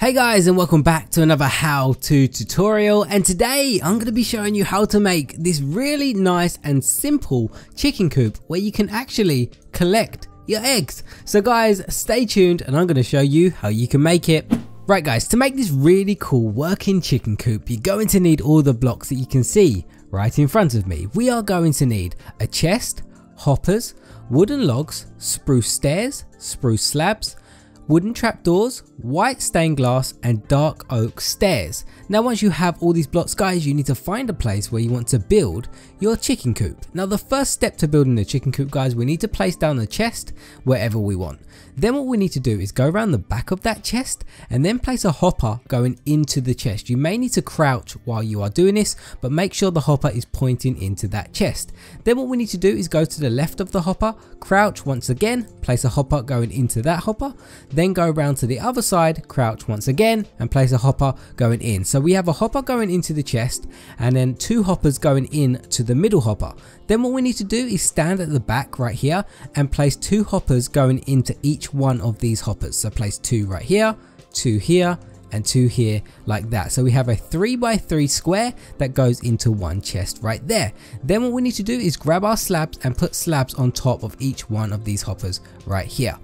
Hey guys and welcome back to another how to tutorial and today I'm going to be showing you how to make this really nice and simple chicken coop where you can actually collect your eggs. So guys stay tuned and I'm going to show you how you can make it. Right guys to make this really cool working chicken coop you're going to need all the blocks that you can see right in front of me. We are going to need a chest, hoppers, wooden logs, spruce stairs, spruce slabs, wooden trapdoors, white stained glass and dark oak stairs. Now once you have all these blocks guys you need to find a place where you want to build your chicken coop. Now the first step to building the chicken coop guys we need to place down the chest wherever we want. Then what we need to do is go around the back of that chest and then place a hopper going into the chest. You may need to crouch while you are doing this but make sure the hopper is pointing into that chest. Then what we need to do is go to the left of the hopper, crouch once again, place a hopper going into that hopper, then go around to the other side, crouch once again and place a hopper going in. So we have a hopper going into the chest and then two hoppers going in to the middle hopper. Then what we need to do is stand at the back right here and place two hoppers going into each one of these hoppers. So place two right here, two here, and two here like that. So we have a 3 by 3 square that goes into one chest right there. Then what we need to do is grab our slabs and put slabs on top of each one of these hoppers right here.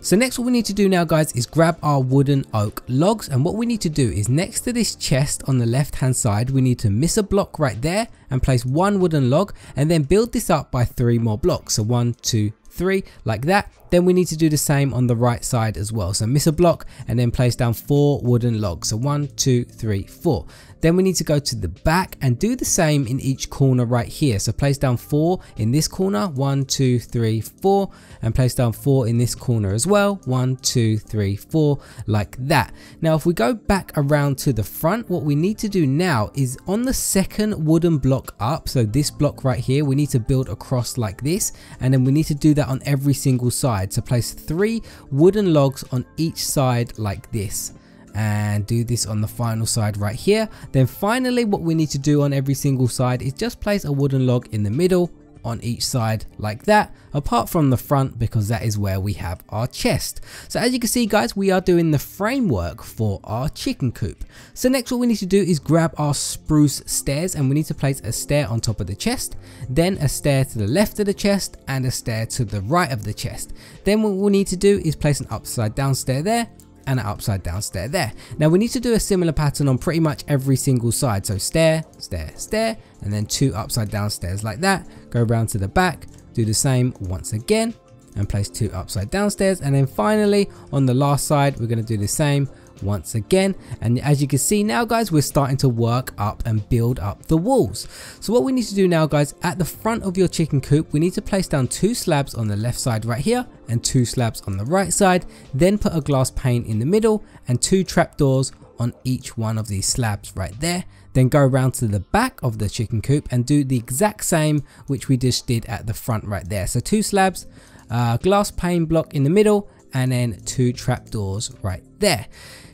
So next what we need to do now guys is grab our wooden oak logs and what we need to do is next to this chest on the left hand side we need to miss a block right there and place one wooden log and then build this up by three more blocks. So one, two, three like that then we need to do the same on the right side as well so miss a block and then place down four wooden logs so one two three four then we need to go to the back and do the same in each corner right here. So place down four in this corner, one, two, three, four, and place down four in this corner as well, one, two, three, four, like that. Now if we go back around to the front, what we need to do now is on the second wooden block up, so this block right here, we need to build across like this, and then we need to do that on every single side. So place three wooden logs on each side like this and do this on the final side right here. Then finally what we need to do on every single side is just place a wooden log in the middle on each side like that apart from the front because that is where we have our chest. So as you can see guys we are doing the framework for our chicken coop. So next what we need to do is grab our spruce stairs and we need to place a stair on top of the chest then a stair to the left of the chest and a stair to the right of the chest. Then what we'll need to do is place an upside down stair there and an upside down stair there. Now we need to do a similar pattern on pretty much every single side. So stair, stair, stair, and then two upside down stairs like that. Go around to the back, do the same once again and place two upside down stairs. And then finally on the last side, we're going to do the same once again. And as you can see now guys we're starting to work up and build up the walls. So what we need to do now guys at the front of your chicken coop we need to place down two slabs on the left side right here and two slabs on the right side. Then put a glass pane in the middle and two trapdoors on each one of these slabs right there. Then go around to the back of the chicken coop and do the exact same which we just did at the front right there. So two slabs uh, glass pane block in the middle and then two trapdoors right there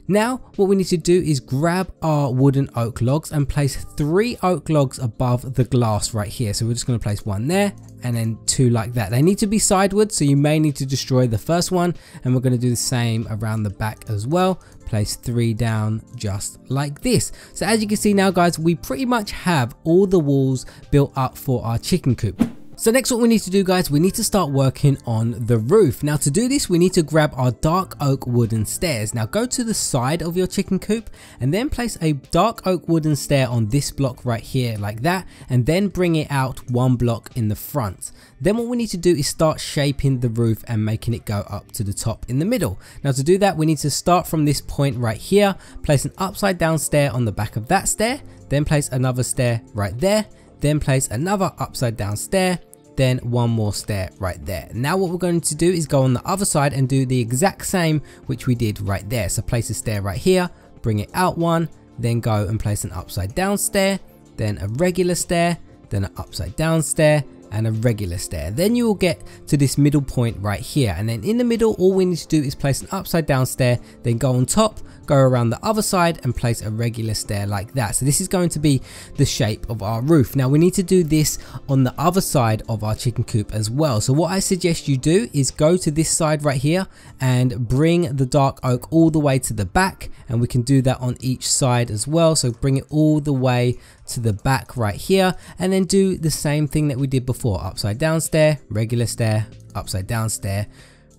now what we need to do is grab our wooden oak logs and place three oak logs above the glass right here. So we're just going to place one there and then two like that. They need to be sideways so you may need to destroy the first one and we're going to do the same around the back as well. Place three down just like this. So as you can see now guys we pretty much have all the walls built up for our chicken coop. So next what we need to do guys, we need to start working on the roof. Now to do this, we need to grab our dark oak wooden stairs. Now go to the side of your chicken coop and then place a dark oak wooden stair on this block right here like that and then bring it out one block in the front. Then what we need to do is start shaping the roof and making it go up to the top in the middle. Now to do that, we need to start from this point right here, place an upside down stair on the back of that stair, then place another stair right there, then place another upside down stair then one more stair right there. Now what we're going to do is go on the other side and do the exact same which we did right there. So place a stair right here, bring it out one, then go and place an upside down stair, then a regular stair, then an upside down stair, and a regular stair. Then you will get to this middle point right here and then in the middle all we need to do is place an upside down stair then go on top go around the other side and place a regular stair like that. So this is going to be the shape of our roof. Now we need to do this on the other side of our chicken coop as well. So what I suggest you do is go to this side right here and bring the dark oak all the way to the back and we can do that on each side as well. So bring it all the way to the back right here and then do the same thing that we did before. Upside down stair regular stair upside down stair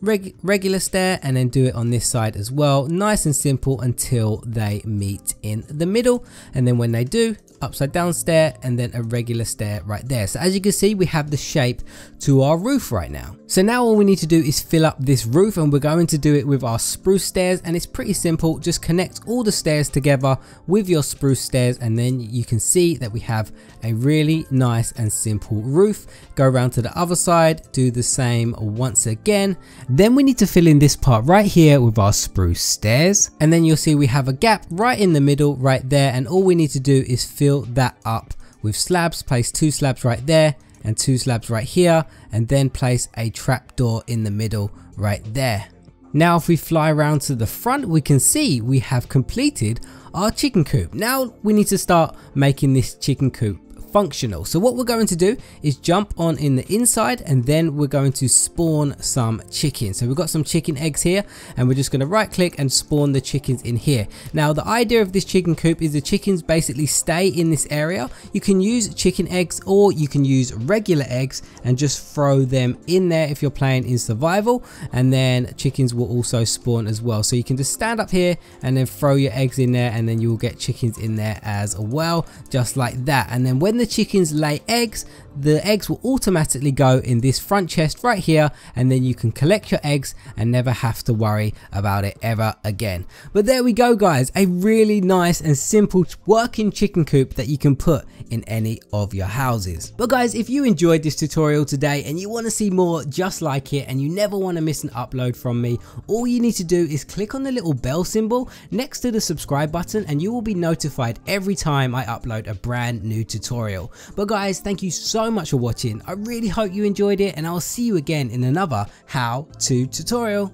reg regular stair and then do it on this side as well. Nice and simple until they meet in the middle. And then when they do upside down stair and then a regular stair right there. So as you can see we have the shape to our roof right now. So now all we need to do is fill up this roof and we're going to do it with our spruce stairs. And it's pretty simple. Just connect all the stairs together with your spruce stairs. And then you can see that we have a really nice and simple roof. Go around to the other side do the same once again. Then we need to fill in this part right here with our spruce stairs. And then you'll see we have a gap right in the middle right there. And all we need to do is fill that up with slabs. Place two slabs right there and two slabs right here and then place a trapdoor in the middle right there. Now if we fly around to the front we can see we have completed our chicken coop. Now we need to start making this chicken coop functional. So what we're going to do is jump on in the inside and then we're going to spawn some chickens. So we've got some chicken eggs here and we're just going to right click and spawn the chickens in here. Now the idea of this chicken coop is the chickens basically stay in this area. You can use chicken eggs or you can use regular eggs and just throw them in there if you're playing in survival and then chickens will also spawn as well. So you can just stand up here and then throw your eggs in there and then you will get chickens in there as well just like that. And then when the the chickens lay eggs, the eggs will automatically go in this front chest right here and then you can collect your eggs and never have to worry about it ever again. But there we go guys, a really nice and simple working chicken coop that you can put in any of your houses. But guys, if you enjoyed this tutorial today and you want to see more just like it and you never want to miss an upload from me, all you need to do is click on the little bell symbol next to the subscribe button and you will be notified every time I upload a brand new tutorial. But guys, thank you so much for watching. I really hope you enjoyed it and I'll see you again in another how to tutorial.